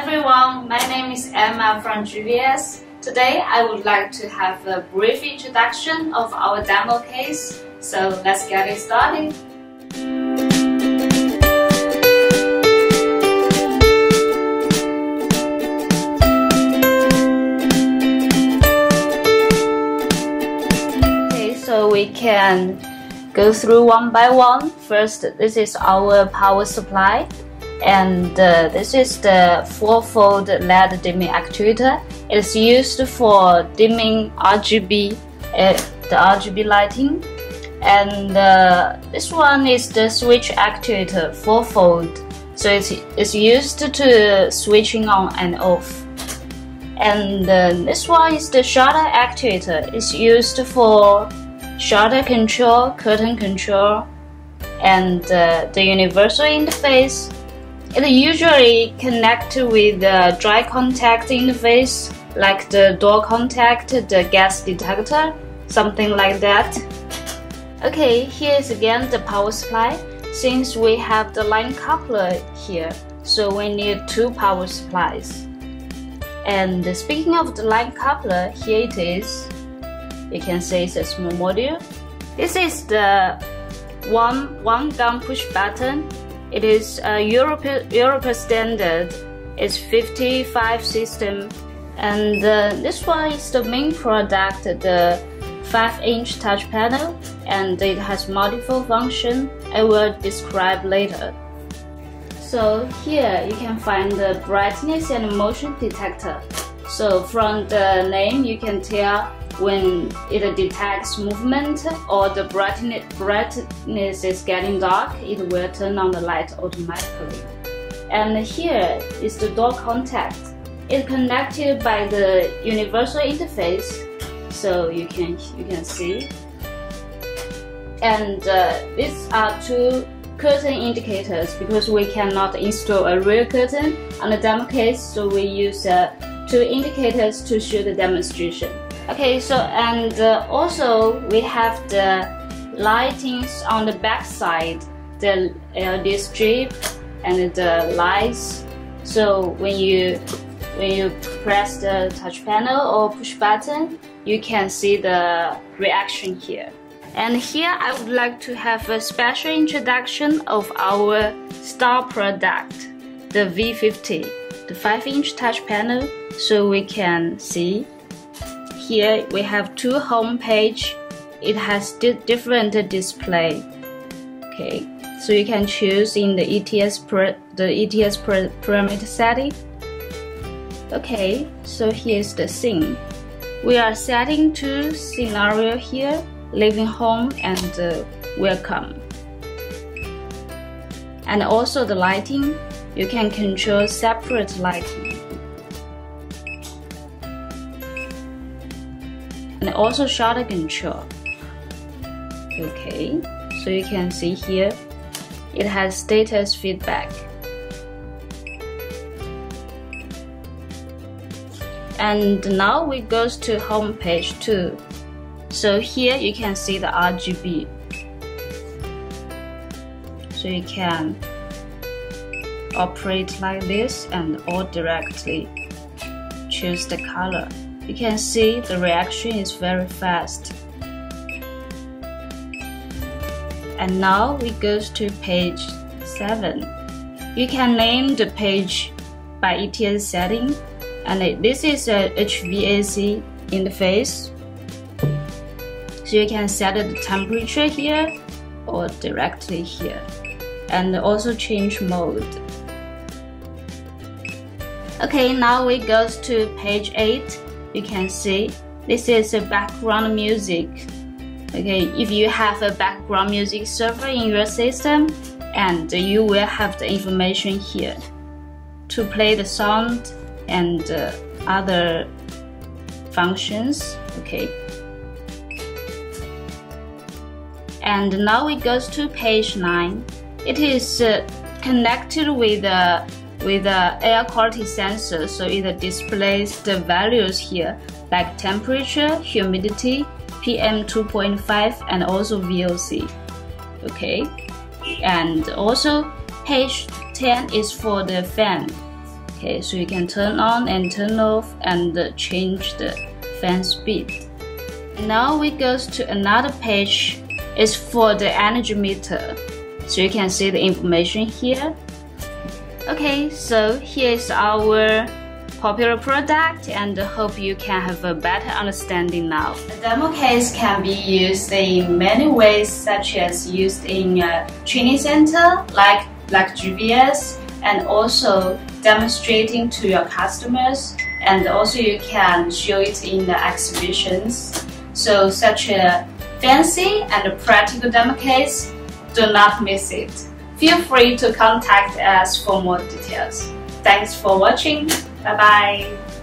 everyone, my name is Emma from GVS. Today I would like to have a brief introduction of our demo case, so let's get it started. Okay, so we can go through one by one. First, this is our power supply and uh, this is the four-fold LED dimming actuator. It is used for dimming RGB, uh, the RGB lighting. And uh, this one is the switch actuator, four-fold. So it's, it's used to switching on and off. And uh, this one is the shutter actuator. It's used for shutter control, curtain control, and uh, the universal interface it usually connects with the dry contact interface, like the door contact, the gas detector, something like that. Okay, here is again the power supply. Since we have the line coupler here, so we need two power supplies. And speaking of the line coupler, here it is. You can see it's a small module. This is the one one gang push button it is a Europe, Europe standard. It's 55 system. And uh, this one is the main product, the 5-inch touch panel, and it has multiple function I will describe later. So here you can find the brightness and motion detector. So from the name you can tell when it detects movement or the brightness, is getting dark, it will turn on the light automatically. And here is the door contact. It's connected by the universal interface, so you can you can see. And uh, these are two curtain indicators because we cannot install a real curtain on the demo case, so we use uh, two indicators to show the demonstration. Okay, so and uh, also we have the lightings on the back side, the LED strip and the lights. So when you when you press the touch panel or push button, you can see the reaction here. And here I would like to have a special introduction of our star product, the V50, the 5-inch touch panel, so we can see here we have two home page. It has di different display. Okay, so you can choose in the ETS the ETS parameter setting. Okay, so here's the scene. We are setting two scenario here: living home and uh, welcome. And also the lighting, you can control separate lighting. And also shutter control. Okay, so you can see here, it has status feedback. And now we goes to home page 2. So here you can see the RGB. So you can operate like this and or directly choose the color. You can see the reaction is very fast. And now we go to page 7. You can name the page by ETS setting and this is a HVAC interface. So you can set the temperature here or directly here and also change mode. Okay, now we go to page 8 you can see. This is a background music. Okay if you have a background music server in your system and you will have the information here to play the sound and uh, other functions okay? And now it goes to page 9 it is uh, connected with a with the air quality sensor so it displays the values here like temperature, humidity, PM 2.5 and also VOC. Okay, and also page 10 is for the fan. Okay, so you can turn on and turn off and change the fan speed. Now we go to another page. It's for the energy meter. So you can see the information here. Okay, so here is our popular product and hope you can have a better understanding now. The demo case can be used in many ways such as used in a training center like, like GVS and also demonstrating to your customers and also you can show it in the exhibitions. So such a fancy and practical demo case, do not miss it. Feel free to contact us for more details. Thanks for watching. Bye bye.